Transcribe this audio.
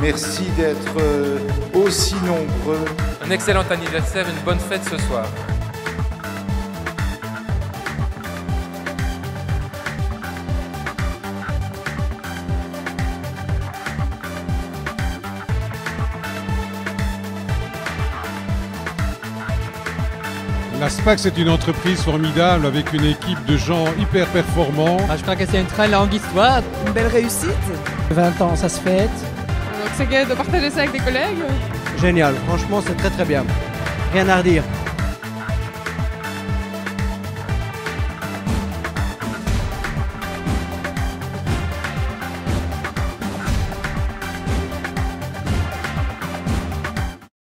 Merci d'être euh, aussi nombreux. Un excellent anniversaire, une bonne fête ce soir. La SPAC, c'est une entreprise formidable avec une équipe de gens hyper performants. Ah, je crois que c'est une très longue histoire. Une belle réussite. 20 ans, ça se fête. De partager ça avec des collègues. Génial, franchement c'est très très bien. Rien à redire.